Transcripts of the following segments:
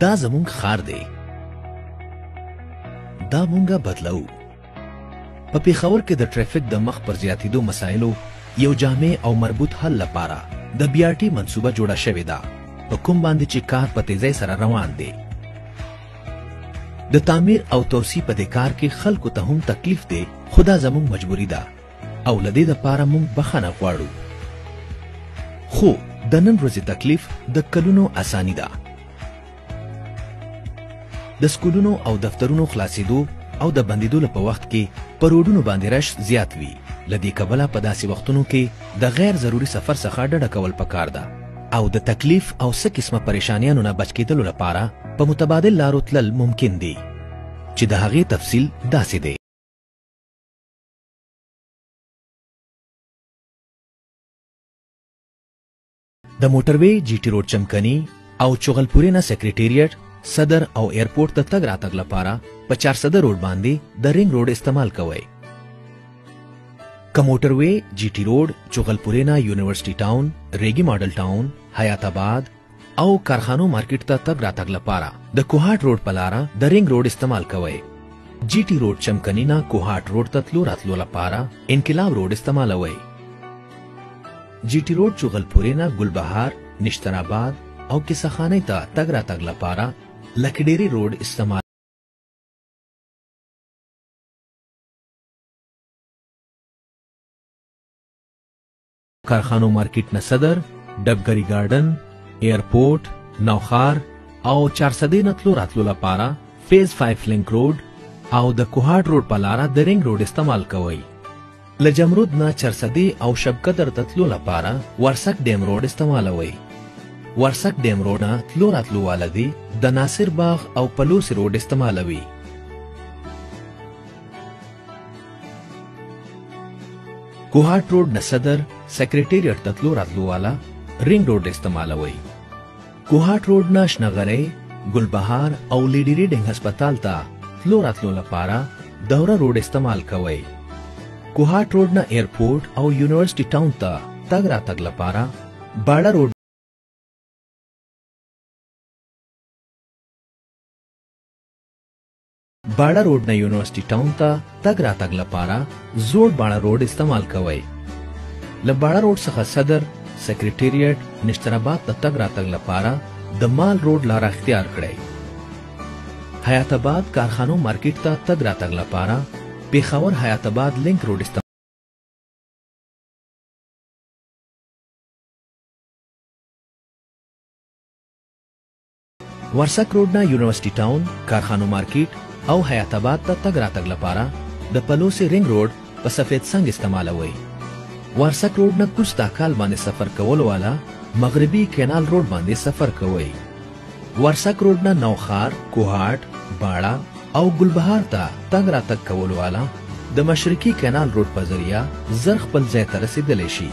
دا زمونږ خار دی دا مونږه بدلو په پیښور کې د ټریفیک د مخ پر زیاتیدو مسایلو یو جامع او مربوط حل لپاره د بي ار ټي منصوبه جوړه شوې ده په کوم باندې چې کار په تیزۍ سره روان دی د تعمیر او توسعه په دې کار کې خلکو ته هم تکلیف دی خو دا زموږ مجبوري ده او له دې لپاره موږ بخښنه غواړو خو د نن ورځې تکلیف د کلونو اساني ده د سکولونو او دفترونو خلاصېدو او د بندیدو په وخت کې په روډونو باندې رش زیات وي لدې کبله په داسې وختونو کې د غیر ضروري سفر څخه ډډه کول پکار ده او د تکلیف او څه قسمه پریشانیانو نه بچ کېدلو لپاره په متبادل لارو تلل ممکن دي چې د هغې تفصیل داسې دی. د موټروې، جي ټي روډ چمکني او چغلپورې نه سیکرټریټ، صدر او ایرپورټ د تګ راتګ لپاره په چارسده روډ باندې د رینګ روډ استعمال کوئ. که موټروې جی ټی روډ چغلپورې نه یونیورسټي ټاون ریګي ماډل ټاون حیات آباد او کارخانو مارکیټ ته تګ راتګ لپاره د کوهاټ روډ په لاره د رینګ روډ استعمال کوئ جی ټی روډ چمکني نه کوهاټ روډ ته تلو راتلو لپاره انقلاب روډ استعمالوئ جی ټی روډ چغلپورې نه ګلبهار نشتر آباد او کیسه خانه ته تګ راتګ لپاره لکډيري روډ استعمال کارخانو مارکیټ نه صدر ډبګری ګارډن ایرپورټ نوخار او چارسدې نه تلو راتلو لپاره فیز 5 لینک روډ او د کوهاټ روډ په لار د رنګ روډ استعمال کوي لجمرود نه چرسدې او شبکدر ته تلو لپاره ورسک ډیم روډ استعمالوي ورسک ډیم روډ نه تلو راتلو والدي د ناصر باغ او پلوسی روډ استعمالوي کوهاټ روډ نه صدر سیکریټریټ ته تلو راتلو والا رینګ روډ استعمالوي کوهاټ روډ نه شنغرۍ ګلبهار او لیډي ریډینګ هسپتال ته تلو راتلو لپاره دوره روډ استعمال کوئ کوهاټ روډ نه ایرپورټ او یونیورسټي ټاون ته تګ راتګ لپاره باړه روډ باړه روډ نه یونیورسټي ټاون ته تګ راتګ لپاره زوړ باړه روډ استعمال کوئ له باړه روډ څخه صدر سکرټریټ نشترآباد ته تګ راتګ لپاره د مال روډ لار اختیار کړئ حیات آباد کارخانو مارکیټ ته تګ راتګ لپاره پیښور حیات آباد لینک روډ استعمال ورسک روډ نه یونیورسټي ټاون، کارخانو مارکیټ او حیات اباد ته تګ راتګ لپاره د پلوسې رینګ روډ په سفید سنګ استعمالوئ. وارسک روډ نه کوز تاکال باندې سفر کولو والا مغربي کینال روډ باندې سفر کوئ. ورسک روډ نه نوښار، کوهاټ، باړه او ګلبهار ته تګ راتګ کولو والا د مشرقي کینال روډ په ذریعه زر خپل ځای ته رسیدلی شي.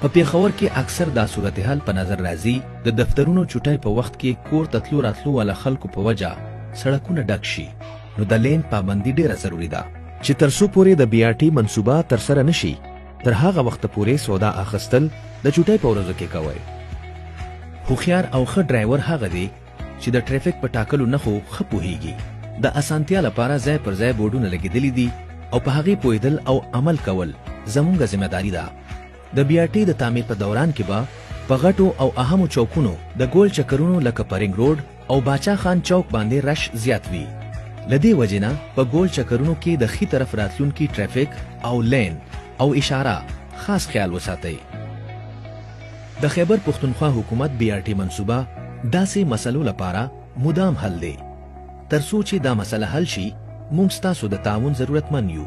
په پیښور کې اکثر دا صورتحال په نظر راځي د دفترونو چټای په وخت کې کور ته تلو راتلو والا خلکو په وجه سړکونه ډک شي نو د لین پابندي ډیره ضروري ده چې تر څو پورې د بي آر ټي منصوبه تر سره نشي تر هغه وخت پورې سودا اخستل د چټای په ورځو کې کوي هوښیار او ښه ډرایور هغه دی چې د ټریفک په ټاکلو نښو ښه پوهیږي د اسانتیا لپاره ځای پر ځای بورډونه لګیدلي دي او په هغې پوهیدل او عمل کول زمونږ ذمه داري ده د بي آر ټي د تعمیر په دوران کې به په غټو او اهمو چوکونو د ګول چکرونو لکه په رنګ روډ او باچا خان چوک باندې رش زیات وي لدې وجې نه په ګول چکرونو کې د خي طرف راتلونکي ټریفک او لین او اشاره خاص خیال وساتئ د خیبر پښتونخوا حکومت بي ار ټي منصوبه داسې مسلو لپاره مدام حل دی. تر څو چې دا مسله حل شي موږ ستاسو د تعاون ضرورتمن یو.